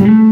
Música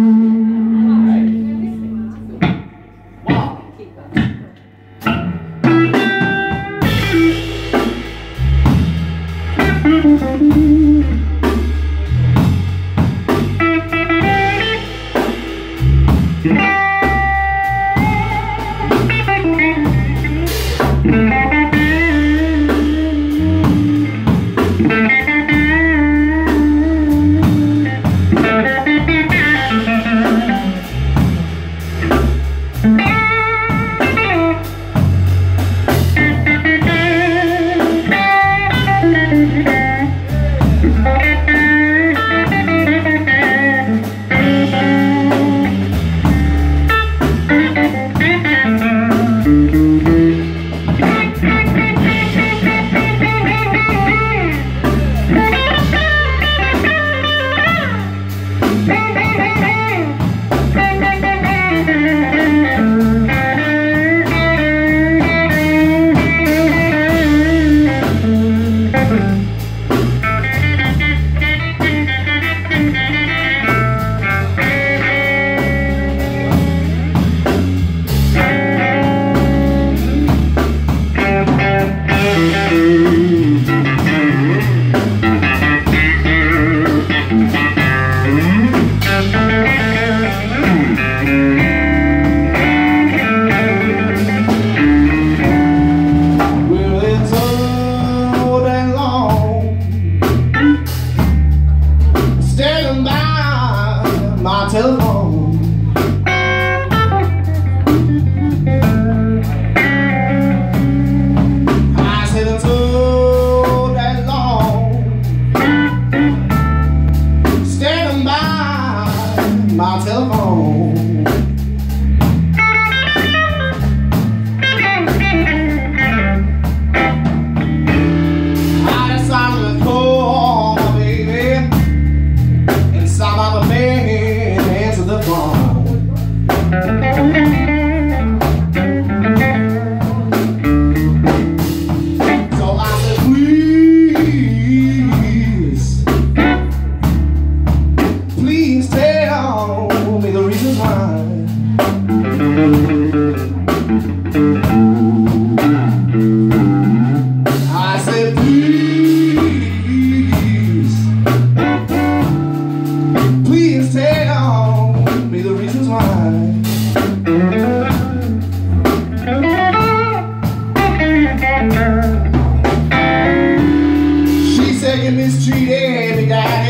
my telephone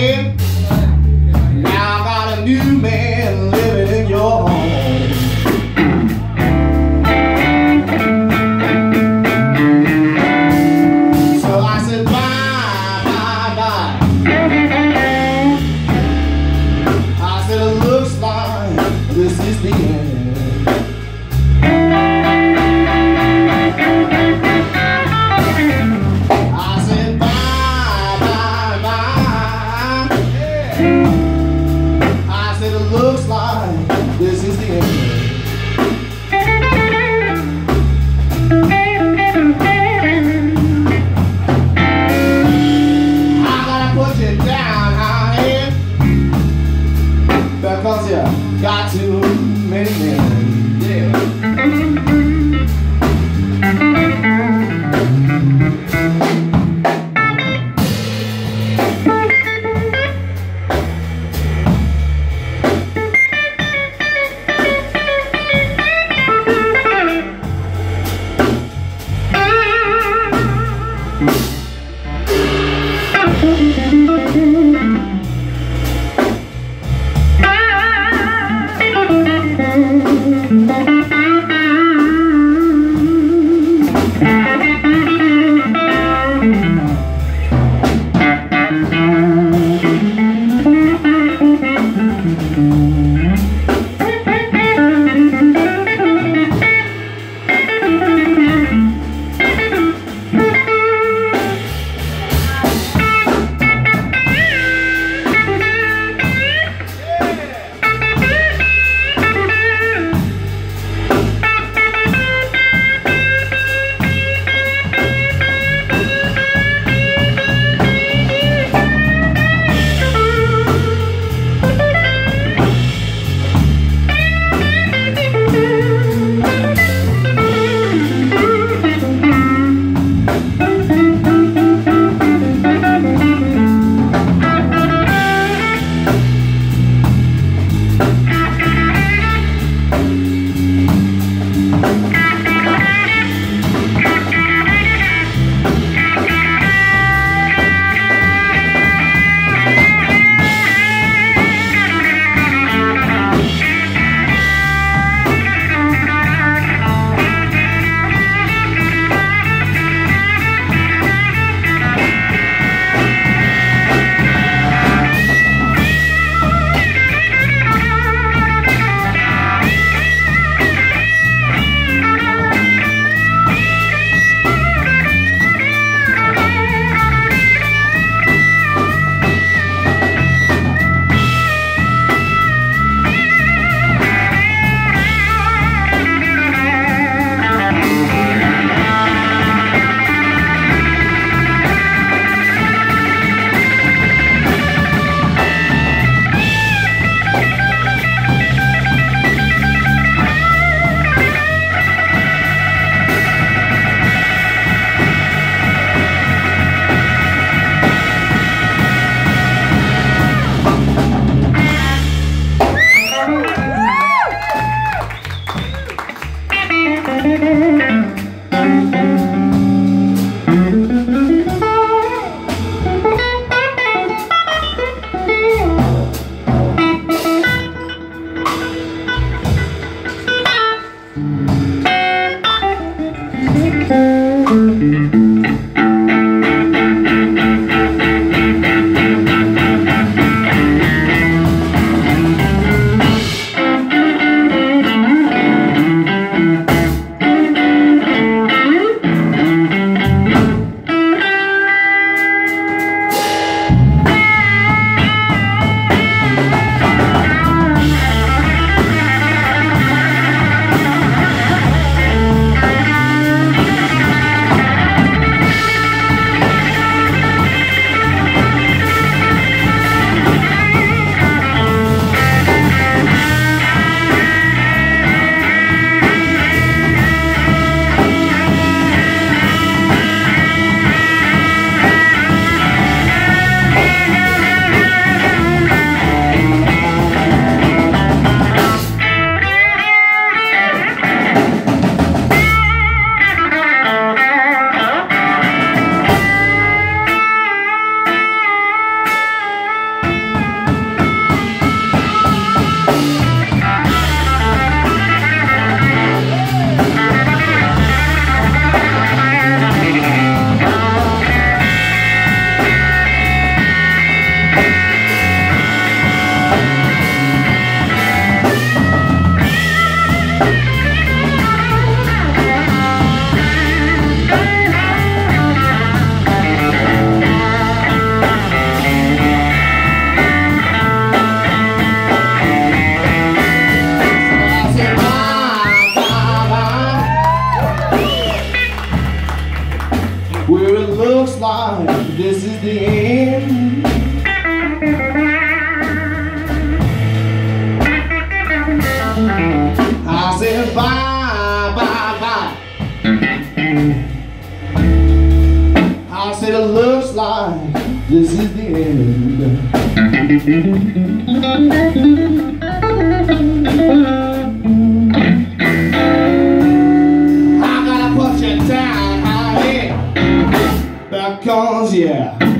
me. Now I got a new man living in your home. So I said, bye, bye, bye. I said, it looks like this is the end. Thank mm -hmm. you. Thank mm -hmm. you. looks this is the end. I said bye, bye, bye. I said it looks like this is the end. Yeah,